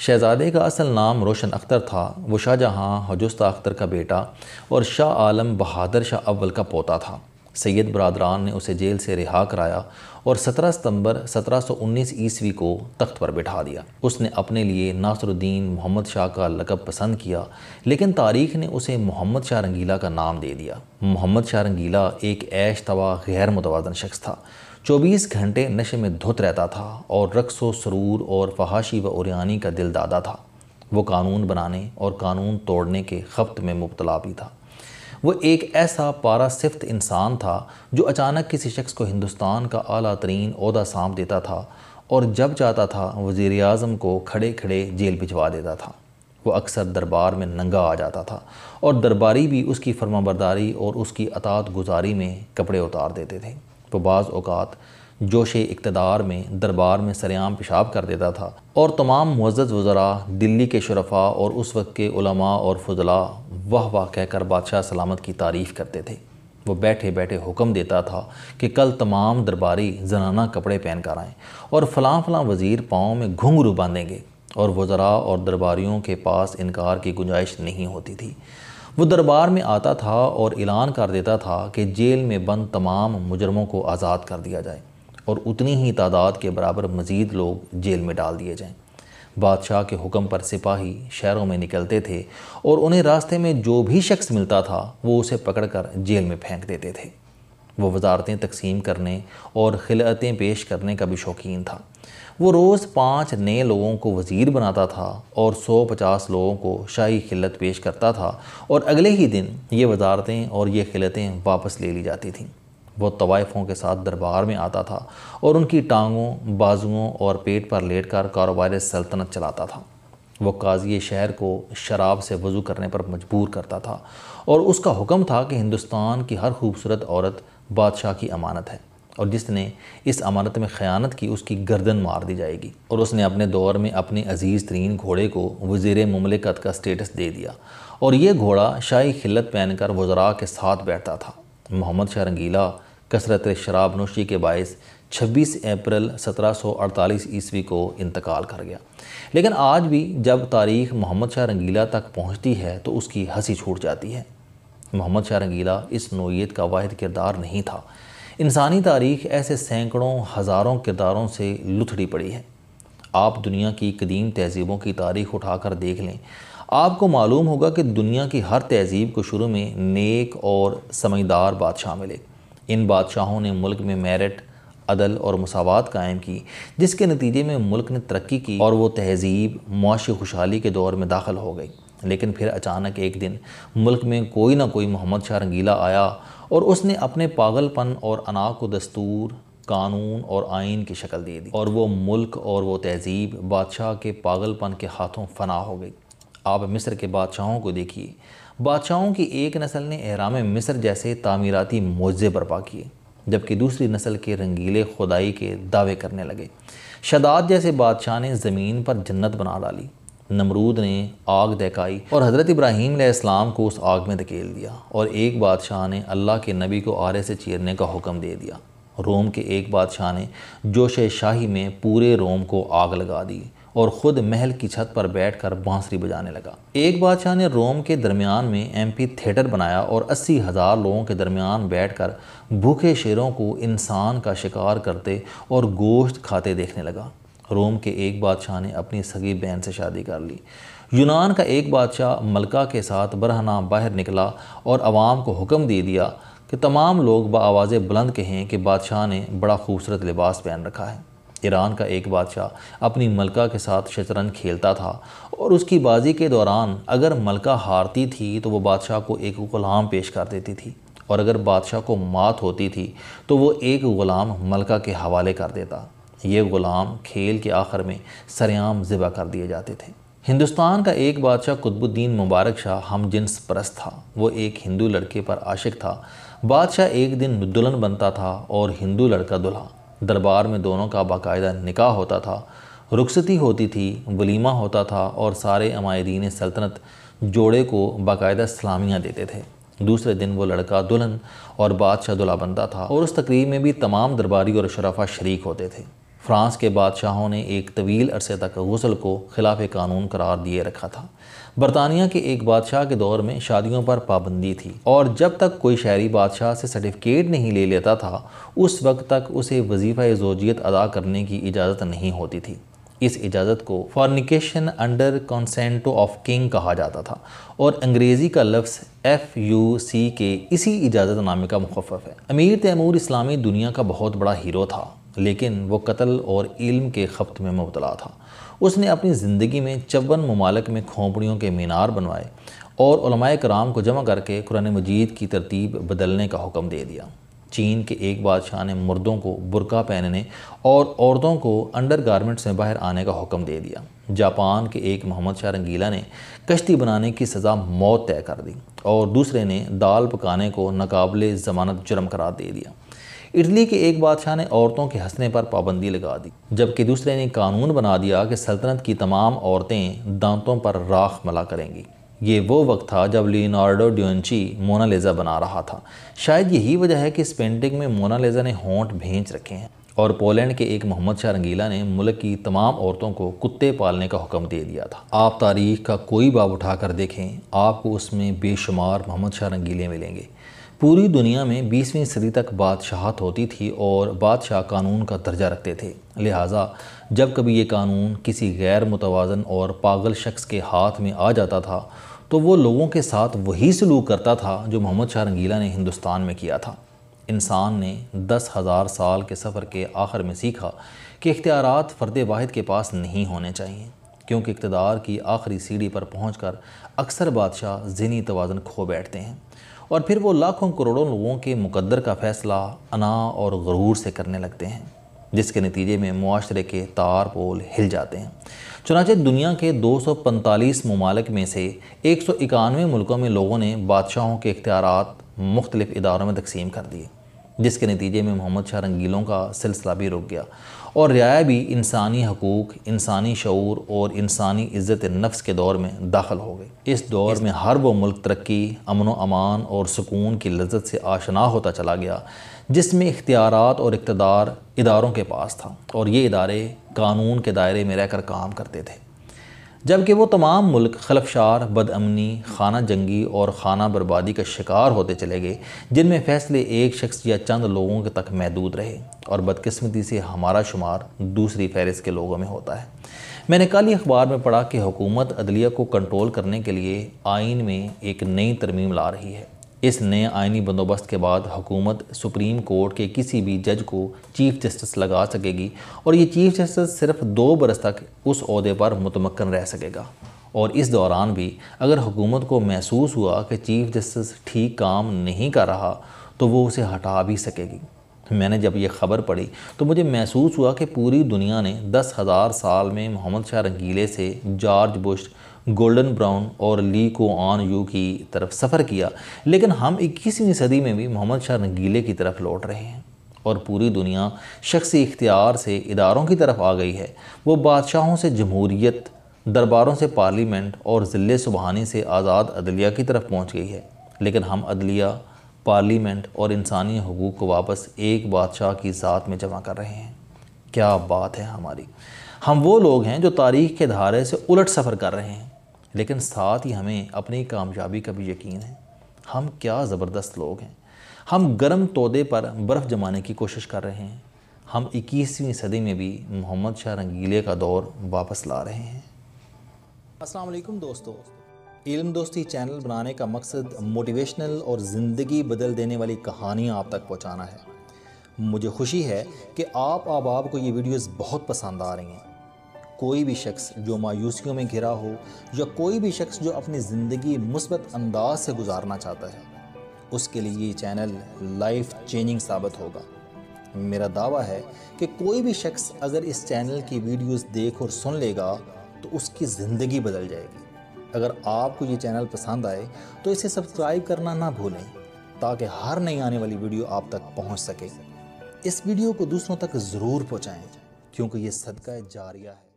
शहज़ादे का असल नाम रोशन अख्तर था। वो शाहजहाँ, हजुस्ता अख्तर का बेटा और शाह आलम बहादुर शाह अव्वल का पोता था। सैयद बरदरान ने उसे जेल से रिहा कराया और 17 सितंबर 1719 ईस्वी को तख्त पर बिठा दिया। उसने अपने लिए नासरुद्दीन मोहम्मद शाह का लकब पसंद किया, लेकिन तारीख ने उसे मोहम्मद शाह रंगीला का नाम दे दिया। मोहम्मद शाह रंगीला एक ऐश तवा गैर मुतवाजन शख्स था। 24 घंटे नशे में धुत रहता था और रक्स, सरूर और फहाशी व उरियानी का दिल दादा था। वो कानून बनाने और कानून तोड़ने के खफ्त में मुबतला भी था। वो एक ऐसा पारा सिफ्त इंसान था जो अचानक किसी शख्स को हिंदुस्तान का अला तरीन अहदा सौंप देता था और जब चाहता था वज़ी अजम को खड़े खड़े जेल भिजवा देता था। वो अक्सर दरबार में नंगा आ जाता था और दरबारी भी उसकी फरमाबरदारी और उसकी अतात गुजारी में कपड़े उतार देते थे। वो बाज़ अवत जोश इकतदार में दरबार में सरेआम पेशाब कर देता था और तमाम मुज्ज़ वज़रा, दिल्ली के शरफा और उस वक्त के उलमा और फजला वाह वाह कहकर बादशाह सलामत की तारीफ़ करते थे। वो बैठे बैठे हुक्म देता था कि कल तमाम दरबारी जनाना कपड़े पहन कर आएँ और फ़लाँ फ़लाँ वज़ीर पाँव में घुंघरू बांधेंगे और वज़रा और दरबारियों के पास इनकार की गुंजाइश नहीं होती थी। वो दरबार में आता था और ऐलान कर देता था कि जेल में बंद तमाम मुजरमों को आज़ाद कर दिया जाए और उतनी ही तादाद के बराबर मज़ीद लोग जेल में डाल दिए जाएँ। बादशाह के हुक्म पर सिपाही शहरों में निकलते थे और उन्हें रास्ते में जो भी शख्स मिलता था, वो उसे पकड़कर जेल में फेंक देते थे। वो वजारतें तकसीम करने और खिलतें पेश करने का भी शौकीन था। वो रोज़ पाँच नए लोगों को वज़ीर बनाता था और सौ पचास लोगों को शाही खिलत पेश करता था और अगले ही दिन ये वजारतें और ये खिलतें वापस ले ली जाती थीं। वो तवाइफ़ों के साथ दरबार में आता था और उनकी टांगों, बाजुओं और पेट पर लेट कर कारोबार सल्तनत चलाता था। वो काजी शहर को शराब से वज़ू करने पर मजबूर करता था और उसका हुक्म था कि हिंदुस्तान की हर खूबसूरत औरत बादशाह की अमानत है। और जिसने इस अमानत में ख़यानत की, उसकी गर्दन मार दी जाएगी। और उसने अपने दौर में अपने अज़ीज़ तरीन घोड़े को वज़ीर ममलिकत का स्टेटस दे दिया। और ये घोड़ा शाही खिलत पहनकर वज़रा के साथ बैठता था। मोहम्मद शाह रंगीला कसरत शराब नोशी के बायस 26 अप्रैल 1748 ईस्वी को इंतकाल कर गया। लेकिन आज भी जब तारीख़ मोहम्मद शाह रंगीला तक पहुँचती है तो उसकी हँसी छूट जाती है। मोहम्मद शाह रंगीला इस नोयत का वाद किरदार नहीं था। इंसानी तारीख ऐसे सैकड़ों, हज़ारों किरदारों से लुथड़ी पड़ी है। आप दुनिया की कदीम तहजीबों की तारीख उठाकर देख लें। आपको मालूम होगा कि दुनिया की हर तहजीब को शुरू में नेक और समझदार बादशाह मिले। इन बादशाहों ने मुल्क में मेरिट, अदल और मसावत कायम की, जिसके नतीजे में मुल्क ने तरक्की की और वो तहजीब मुआशी खुशहाली के दौर में दाखिल हो गई। लेकिन फिर अचानक एक दिन मुल्क में कोई ना कोई मोहम्मद शाह रंगीला आया और उसने अपने पागलपन और अना को दस्तूर, कानून और आइन की शक्ल दे दी। और वो मुल्क और वो तहजीब बादशाह के पागलपन के हाथों फना हो गई। आप मिस्र के बादशाहों को देखिए। बादशाहों की एक नस्ल ने एहराम मिस्र जैसे तामीराती मुआवजे बर्पा किए, जबकि दूसरी नस्ल के रंगीले खुदाई के दावे करने लगे। शदाद जैसे बादशाह ने ज़मीन पर जन्नत बना डाली। नमरूद ने आग दहकाई और हज़रत इब्राहीम इस्लाम को उस आग में धकेल दिया और एक बादशाह ने अल्लाह के नबी को आरे से चीरने का हुक्म दे दिया। रोम के एक बादशाह ने जोश शाही में पूरे रोम को आग लगा दी और ख़ुद महल की छत पर बैठकर बांसुरी बजाने लगा। एक बादशाह ने रोम के दरमियान में एमपी थिएटर बनाया और अस्सी हज़ार लोगों के दरमियान बैठकर भूखे शेरों को इंसान का शिकार करते और गोश्त खाते देखने लगा। रोम के एक बादशाह ने अपनी सगी बहन से शादी कर ली। यूनान का एक बादशाह मलका के साथ बरहना बाहर निकला और आवाम को हुक्म दे दिया कि तमाम लोग बआवाज़ बुलंद कहें कि बादशाह ने बड़ा खूबसूरत लिबास पहन रखा है। ईरान का एक बादशाह अपनी मलका के साथ शतरंज खेलता था और उसकी बाजी के दौरान अगर मलका हारती थी तो वो बादशाह को एक ग़ुलाम पेश कर देती थी और अगर बादशाह को मात होती थी तो वो एक ग़ुलाम मलका के हवाले कर देता। ये ग़ुलाम खेल के आखिर में सरेआम ज़िबा कर दिए जाते थे। हिंदुस्तान का एक बादशाह कुतुबुद्दीन मुबारक शाह हम जिन्स परस्त था। वो एक हिंदू लड़के पर आशिक था। बादशाह एक दिन दुल्हन बनता था और हिंदू लड़का दुल्हा। दरबार में दोनों का बाकायदा निकाह होता था। रुखसती होती थी, वलीमा होता था और सारे अमायरीन सल्तनत जोड़े को बाकायदा सलामियाँ देते थे। दूसरे दिन वो लड़का दुल्हन और बादशाह दुल्हा बनता था और उस तकरीब में भी तमाम दरबारी और शराफा शरीक होते थे। फ्रांस के बादशाहों ने एक तवील अरसे तक गसल को खिलाफ कानून करार दिए रखा था। बरतानिया के एक बादशाह के दौर में शादियों पर पाबंदी थी और जब तक कोई शहरी बादशाह से सर्टिफिकेट नहीं ले लेता था, उस वक्त तक उसे वजीफ़ा जोजियत अदा करने की इजाज़त नहीं होती थी। इस इजाज़त को fornication under consent of king कहा जाता था और अंग्रेज़ी का लफ्ज़ एफ़ यू सी के इसी इजाज़त नामे का मुखफ़ है। अमीर तैमूर इस्लामी दुनिया का बहुत बड़ा हीरो था। लेकिन वो कत्ल और इल्म के खपत में मुबतला था। उसने अपनी ज़िंदगी में चौवन ममालक में खोपड़ियों के मीनार बनवाए और कराम को जमा करके कुरान मजीद की तरतीब बदलने का हुक्म दे दिया। चीन के एक बादशाह ने मुर्दों को बुरका पहनने और औरतों को अंडर गारमेंट्स में बाहर आने का हुक्म दे दिया। जापान के एक मोहम्मद शाह रंगीला ने कश्ती बनाने की सज़ा मौत तय कर दी और दूसरे ने दाल पकाने को नाकबले ज़मानत जुर्म करार दे दिया। इटली के एक बादशाह ने औरतों के हंसने पर पाबंदी लगा दी, जबकि दूसरे ने कानून बना दिया कि सल्तनत की तमाम औरतें दांतों पर राख मला करेंगी। ये वो वक्त था जब लियोनार्डो ड्यूंची मोनालिजा बना रहा था। शायद यही वजह है कि इस पेंटिंग में मोनालिजा ने होंठ भेज रखे हैं, और पोलैंड के एक मोहम्मद शाह रंगीला ने मुल्क की तमाम औरतों को कुत्ते पालने का हुक्म दे दिया था। आप तारीख का कोई बाब उठा कर देखें, आपको उसमें बेशुमार मोहम्मद शाह रंगीले मिलेंगे। पूरी दुनिया में बीसवीं सदी तक बादशाहत होती थी और बादशाह कानून का दर्जा रखते थे। लिहाजा, जब कभी ये कानून किसी गैर मुतवाजन और पागल शख्स के हाथ में आ जाता था तो वो लोगों के साथ वही सलूक करता था जो मोहम्मद शाह रंगीला ने हिंदुस्तान में किया था। इंसान ने दस हज़ार साल के सफ़र के आखिर में सीखा कि इख्तियार फ़र्द वाहिद के पास नहीं होने चाहिए, क्योंकि इकतदार की आखिरी सीढ़ी पर पहुँच अक्सर बादशाह जहनी तोज़न खो बैठते हैं। और फिर वो लाखों करोड़ों लोगों के मुकद्दर का फ़ैसला अना और गरूर से करने लगते हैं, जिसके नतीजे में मुआरे के तार पोल हिल जाते हैं। चुनाचे दुनिया के 245 ममालिक में से एक सौ इक्यानवे मुल्कों में लोगों ने बादशाहों के इख्तियार मुख्तलिफ़ इदारों में तकसीम कर दिए, जिसके नतीजे में मोहम्मद शाह रंगीलों का सिलसिला भी रुक गया। और रियाया भी इंसानी हकूक़ इंसानी शूर और इंसानी इज़्ज़त नफ्स के दौर में दाखिल हो गई इस दौर में हर वो मुल्क तरक्की अमन व अमान और सुकून की लज्जत से आशना होता चला गया जिसमें इख्तियार और इकतदार इदारों के पास था और ये इदारे कानून के दायरे में रहकर काम करते थे। जबकि वो तमाम मुल्क खलफशार, बदअमनी, खाना जंगी और खाना बर्बादी का शिकार होते चले गए, जिनमें फ़ैसले एक शख्स या चंद लोगों के तक महदूद रहे और बदकस्मती से हमारा शुमार दूसरी फहरिस्त के लोगों में होता है। मैंने कल ही अखबार में पढ़ा कि हुकूमत अदलिया को कंट्रोल करने के लिए आइन में एक नई तरमीम ला रही है। इस नए आइनी बंदोबस्त के बाद हुकूमत, सुप्रीम कोर्ट के किसी भी जज को चीफ जस्टिस लगा सकेगी और ये चीफ जस्टिस सिर्फ़ दो बरस तक उस अहदे पर मुतमक्न रह सकेगा। और इस दौरान भी अगर हुकूमत को महसूस हुआ कि चीफ जस्टिस ठीक काम नहीं कर रहा तो वो उसे हटा भी सकेगी। मैंने जब ये ख़बर पढ़ी तो मुझे महसूस हुआ कि पूरी दुनिया ने दस हज़ार साल में मोहम्मद शाह रंगीले से जॉर्ज बुश, गोल्डन ब्राउन और ली को ऑन यू की तरफ़ सफ़र किया। लेकिन हम इक्कीसवीं सदी में भी मोहम्मद शाह रंगीले की तरफ़ लौट रहे हैं और पूरी दुनिया शख्सी इख्तियार से इदारों की तरफ़ आ गई है। वो बादशाहों से जमहूरीत दरबारों से पार्लियामेंट और ज़िले सुबहानी से आज़ाद अदलिया की तरफ़ पहुँच गई है। लेकिन हम अदलिया पार्लियामेंट और इंसानी हकूक़ को वापस एक बादशाह की ज़ात में जमा कर रहे हैं। क्या बात है हमारी। हम वो लोग हैं जो तारीख़ के धारे से उलट सफ़र कर रहे हैं, लेकिन साथ ही हमें अपनी कामयाबी का भी यकीन है। हम क्या ज़बरदस्त लोग हैं। हम गर्म तोदे पर बर्फ़ जमाने की कोशिश कर रहे हैं। हम इक्कीसवीं सदी में भी मोहम्मद शाह रंगीले का दौर वापस ला रहे हैं। अस्सलाम वालेकुम दोस्तों। इल्म दोस्ती चैनल बनाने का मकसद मोटिवेशनल और ज़िंदगी बदल देने वाली कहानियाँ आप तक पहुँचाना है। मुझे खुशी है कि आप आप को ये वीडियोस बहुत पसंद आ रही हैं। कोई भी शख्स जो मायूसियों में घिरा हो या कोई भी शख्स जो अपनी ज़िंदगी मुस्बत अंदाज से गुजारना चाहता है, उसके लिए ये चैनल लाइफ चेंजिंग साबित होगा। मेरा दावा है कि कोई भी शख्स अगर इस चैनल की वीडियोस देख और सुन लेगा तो उसकी ज़िंदगी बदल जाएगी। अगर आपको ये चैनल पसंद आए तो इसे सब्सक्राइब करना ना भूलें, ताकि हर नई आने वाली वीडियो आप तक पहुँच सके। इस वीडियो को दूसरों तक ज़रूर पहुंचाएँ, क्योंकि ये सदका जारिया है।